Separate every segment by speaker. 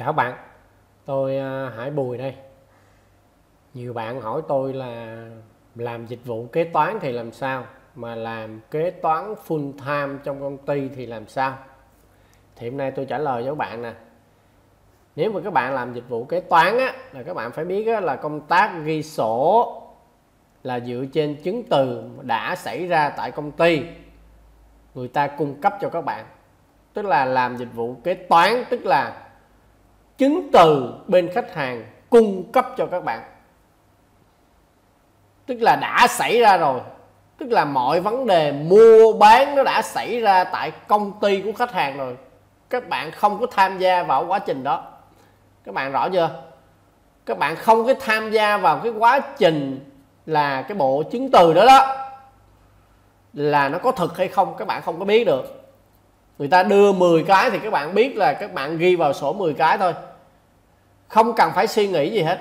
Speaker 1: Chào bạn, tôi à, Hải Bùi đây. Nhiều bạn hỏi tôi là làm dịch vụ kế toán thì làm sao, mà làm kế toán full time trong công ty thì làm sao? Thì hôm nay tôi trả lời với các bạn nè. Nếu mà các bạn làm dịch vụ kế toán á, là các bạn phải biết á, là công tác ghi sổ là dựa trên chứng từ đã xảy ra tại công ty người ta cung cấp cho các bạn tức là làm dịch vụ kế toán tức là chứng từ bên khách hàng cung cấp cho các bạn. Tức là đã xảy ra rồi. Tức là mọi vấn đề mua bán nó đã xảy ra tại công ty của khách hàng rồi. Các bạn không có tham gia vào quá trình đó. Các bạn rõ chưa? Các bạn không có tham gia vào cái quá trình là cái bộ chứng từ đó đó. Là nó có thực hay không, các bạn không có biết được. Người ta đưa 10 cái thì các bạn biết là các bạn ghi vào sổ 10 cái thôi không cần phải suy nghĩ gì hết.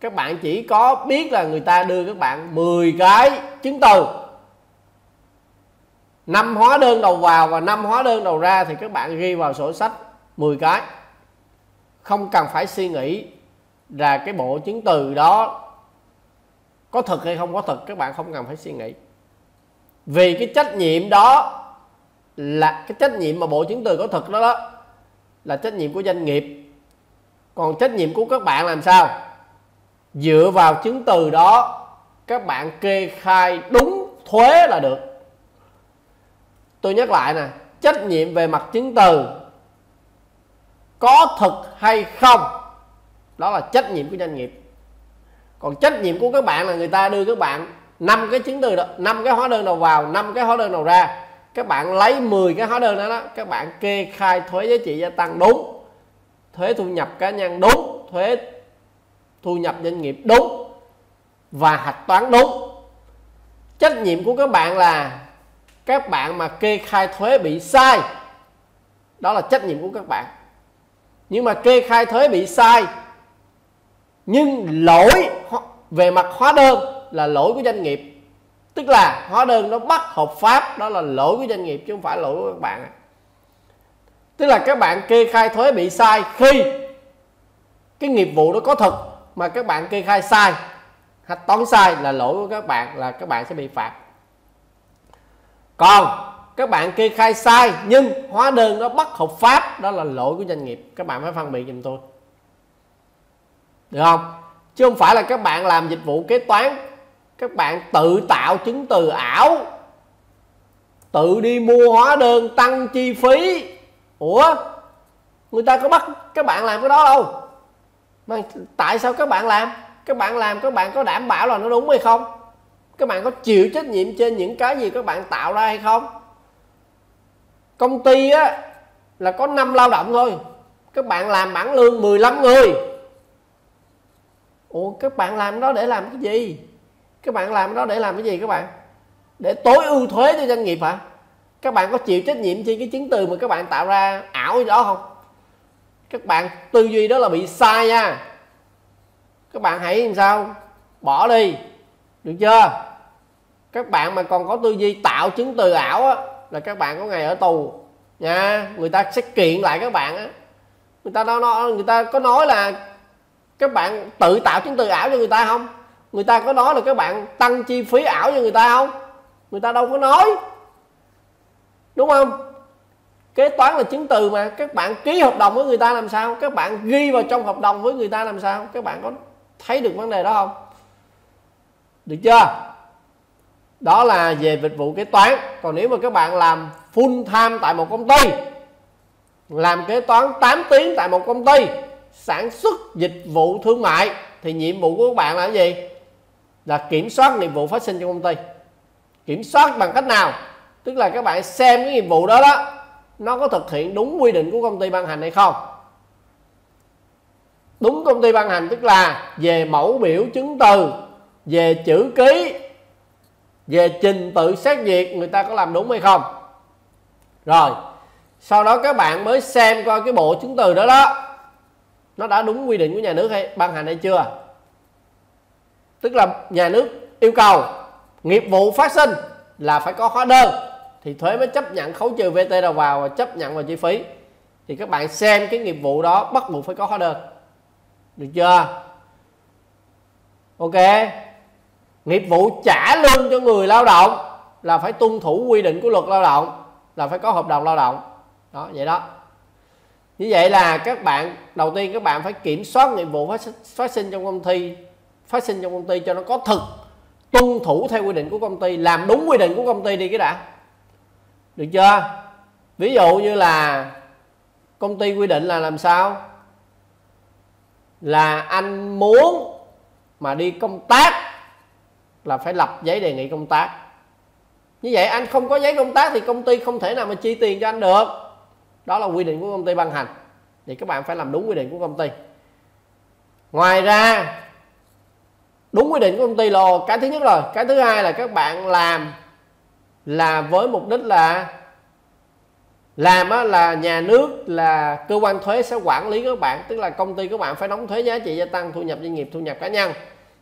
Speaker 1: Các bạn chỉ có biết là người ta đưa các bạn 10 cái chứng từ. Năm hóa đơn đầu vào và năm hóa đơn đầu ra thì các bạn ghi vào sổ sách 10 cái. Không cần phải suy nghĩ là cái bộ chứng từ đó có thật hay không có thật, các bạn không cần phải suy nghĩ. Vì cái trách nhiệm đó là cái trách nhiệm mà bộ chứng từ có thật đó đó là trách nhiệm của doanh nghiệp còn trách nhiệm của các bạn làm sao? Dựa vào chứng từ đó các bạn kê khai đúng thuế là được. Tôi nhắc lại nè trách nhiệm về mặt chứng từ có thực hay không? Đó là trách nhiệm của doanh nghiệp. Còn trách nhiệm của các bạn là người ta đưa các bạn năm cái chứng từ đó năm cái hóa đơn đầu vào năm cái hóa đơn đầu ra. Các bạn lấy 10 cái hóa đơn đó, đó các bạn kê khai thuế giá trị gia tăng đúng thuế thu nhập cá nhân đúng, thuế thu nhập doanh nghiệp đúng và hạch toán đúng. Trách nhiệm của các bạn là các bạn mà kê khai thuế bị sai. Đó là trách nhiệm của các bạn. Nhưng mà kê khai thuế bị sai, nhưng lỗi về mặt hóa đơn là lỗi của doanh nghiệp. Tức là hóa đơn nó bất hợp pháp, đó là lỗi của doanh nghiệp chứ không phải lỗi của các bạn tức là các bạn kê khai thuế bị sai khi cái nghiệp vụ đó có thật mà các bạn kê khai sai. Hạch toán sai là lỗi của các bạn, là các bạn sẽ bị phạt. Còn các bạn kê khai sai nhưng hóa đơn nó bất hợp pháp, đó là lỗi của doanh nghiệp. Các bạn phải phân biệt giùm tôi. Được không? Chứ không phải là các bạn làm dịch vụ kế toán, các bạn tự tạo chứng từ ảo, tự đi mua hóa đơn tăng chi phí ủa? Người ta có bắt các bạn làm cái đó đâu. Mà tại sao các bạn làm? Các bạn làm, các bạn có đảm bảo là nó đúng hay không? Các bạn có chịu trách nhiệm trên những cái gì các bạn tạo ra hay không? Công ty á, là có 5 lao động thôi. Các bạn làm bản lương 15 người. Ủa, các bạn làm đó để làm cái gì? Các bạn làm đó để làm cái gì các bạn? Để tối ưu thuế cho doanh nghiệp hả? Các bạn có chịu trách nhiệm trên cái chứng từ mà các bạn tạo ra ảo gì đó không? Các bạn, tư duy đó là bị sai nha. Các bạn hãy làm sao? Bỏ đi. Được chưa? Các bạn mà còn có tư duy tạo chứng từ ảo á, là các bạn có ngày ở tù. Nha, người ta sẽ kiện lại các bạn á. Người ta đó người ta có nói là các bạn tự tạo chứng từ ảo cho người ta không? Người ta có nói là các bạn tăng chi phí ảo cho người ta không? Người ta đâu có nói đúng không? Kế toán là chứng từ mà. Các bạn ký hợp đồng với người ta làm sao? Các bạn ghi vào trong hợp đồng với người ta làm sao? Các bạn có thấy được vấn đề đó không? Được chưa? Đó là về dịch vụ kế toán. Còn nếu mà các bạn làm full time tại một công ty, làm kế toán 8 tiếng tại một công ty, sản xuất dịch vụ thương mại, thì nhiệm vụ của các bạn là cái gì? Là kiểm soát nghiệp vụ phát sinh trong công ty. Kiểm soát bằng cách nào? Tức là các bạn xem cái nghiệp vụ đó đó, nó có thực hiện đúng quy định của công ty ban hành hay không? Đúng công ty ban hành tức là về mẫu biểu chứng từ, về chữ ký, về trình tự xét duyệt người ta có làm đúng hay không? Rồi, sau đó các bạn mới xem coi cái bộ chứng từ đó đó, nó đã đúng quy định của nhà nước hay ban hành hay chưa? Tức là nhà nước yêu cầu nghiệp vụ phát sinh là phải có hóa đơn thì thuế mới chấp nhận khấu trừ VT đầu vào và chấp nhận vào chi phí. Thì các bạn xem cái nghiệp vụ đó bắt buộc phải có hóa đơn. Được chưa? Ok. Nghiệp vụ trả lương cho người lao động là phải tuân thủ quy định của luật lao động là phải có hợp đồng lao động. Đó vậy đó. Như vậy là các bạn đầu tiên các bạn phải kiểm soát nghiệp vụ phát, phát sinh trong công ty phát sinh trong công ty cho nó có thực tuân thủ theo quy định của công ty làm đúng quy định của công ty đi cái đã được chưa? Ví dụ như là công ty quy định là làm sao? Là anh muốn mà đi công tác là phải lập giấy đề nghị công tác. Như vậy anh không có giấy công tác thì công ty không thể nào mà chi tiền cho anh được. Đó là quy định của công ty ban hành. Thì các bạn phải làm đúng quy định của công ty. Ngoài ra, đúng quy định của công ty là cái thứ nhất rồi. Cái thứ hai là các bạn làm là với mục đích là làm á, là nhà nước là cơ quan thuế sẽ quản lý các bạn tức là công ty các bạn phải đóng thuế giá trị gia tăng thu nhập doanh nghiệp thu nhập cá nhân.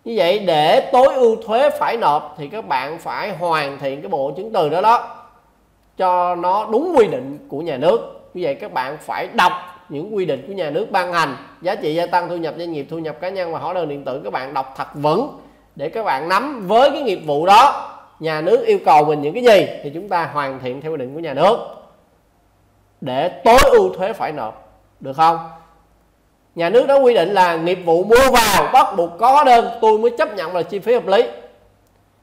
Speaker 1: Như vậy để tối ưu thuế phải nộp thì các bạn phải hoàn thiện cái bộ chứng từ đó đó cho nó đúng quy định của nhà nước. Như vậy các bạn phải đọc những quy định của nhà nước ban hành giá trị gia tăng thu nhập doanh nghiệp thu nhập cá nhân và hóa đơn điện tử. Các bạn đọc thật vững để các bạn nắm với cái nghiệp vụ đó nhà nước yêu cầu mình những cái gì thì chúng ta hoàn thiện theo quy định của nhà nước để tối ưu thuế phải nộp, được không? Nhà nước đã quy định là nghiệp vụ mua vào bắt buộc có hóa đơn, tôi mới chấp nhận là chi phí hợp lý.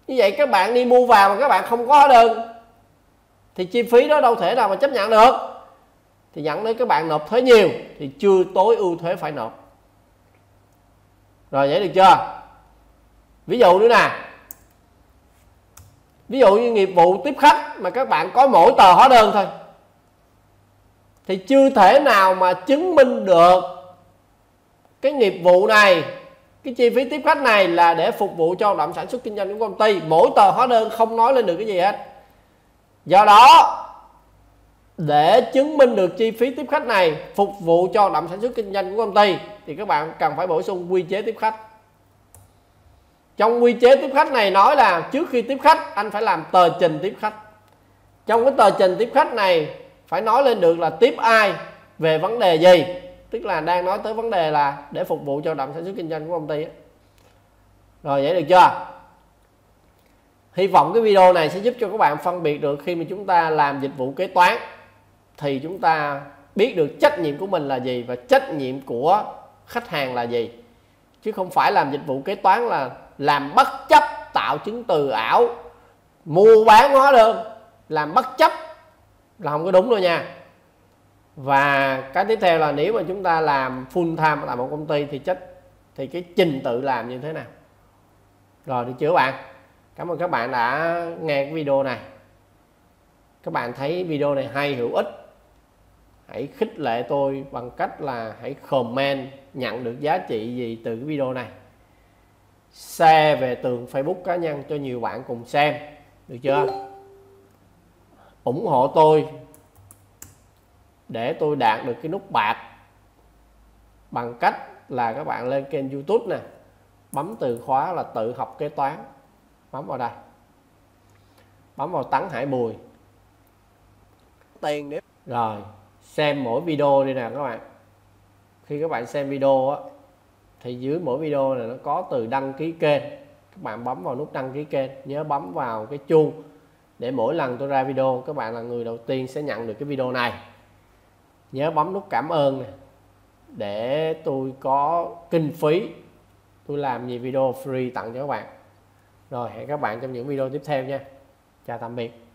Speaker 1: Như vậy các bạn đi mua vào mà các bạn không có hóa đơn thì chi phí đó đâu thể nào mà chấp nhận được. Thì dẫn đến các bạn nộp thuế nhiều thì chưa tối ưu thuế phải nộp. Rồi, vậy được chưa? Ví dụ nữa nè ví dụ như nghiệp vụ tiếp khách mà các bạn có mỗi tờ hóa đơn thôi. Thì chưa thể nào mà chứng minh được cái nghiệp vụ này, cái chi phí tiếp khách này là để phục vụ cho hoạt động sản xuất kinh doanh của công ty. Mỗi tờ hóa đơn không nói lên được cái gì hết. Do đó, để chứng minh được chi phí tiếp khách này phục vụ cho hoạt động sản xuất kinh doanh của công ty, thì các bạn cần phải bổ sung quy chế tiếp khách trong quy chế tiếp khách này nói là trước khi tiếp khách, anh phải làm tờ trình tiếp khách. Trong cái tờ trình tiếp khách này phải nói lên được là tiếp ai, về vấn đề gì. Tức là đang nói tới vấn đề là để phục vụ cho động sản xuất kinh doanh của công ty rồi, vậy được chưa? Hy vọng cái video này sẽ giúp cho các bạn phân biệt được khi mà chúng ta làm dịch vụ kế toán thì chúng ta biết được trách nhiệm của mình là gì và trách nhiệm của khách hàng là gì. Chứ không phải làm dịch vụ kế toán là làm bất chấp tạo chứng từ ảo. Mua bán hóa đơn. Làm bất chấp là không có đúng đâu nha. Và cái tiếp theo là nếu mà chúng ta làm full time tại một công ty thì chất thì cái trình tự làm như thế nào? Rồi được chưa bạn. Cảm ơn các bạn đã nghe cái video này. Các bạn thấy video này hay hữu ích. Hãy khích lệ tôi bằng cách là hãy comment nhận được giá trị gì từ cái video này share về tường facebook cá nhân cho nhiều bạn cùng xem. Được chưa? Ủng hộ tôi để tôi đạt được cái nút bạc bằng cách là các bạn lên kênh youtube nè. Bấm từ khóa là tự học kế toán. Bấm vào đây. Bấm vào tấn hải bùi. Tiền nếu rồi xem mỗi video đi nè các bạn. Khi các bạn xem video á thì dưới mỗi video này nó có từ đăng ký kênh. Các bạn bấm vào nút đăng ký kênh, nhớ bấm vào cái chuông để mỗi lần tôi ra video, các bạn là người đầu tiên sẽ nhận được cái video này. Nhớ bấm nút cảm ơn này để tôi có kinh phí. Tôi làm nhiều video free tặng cho các bạn. Rồi, hẹn các bạn trong những video tiếp theo nha. Chào tạm biệt.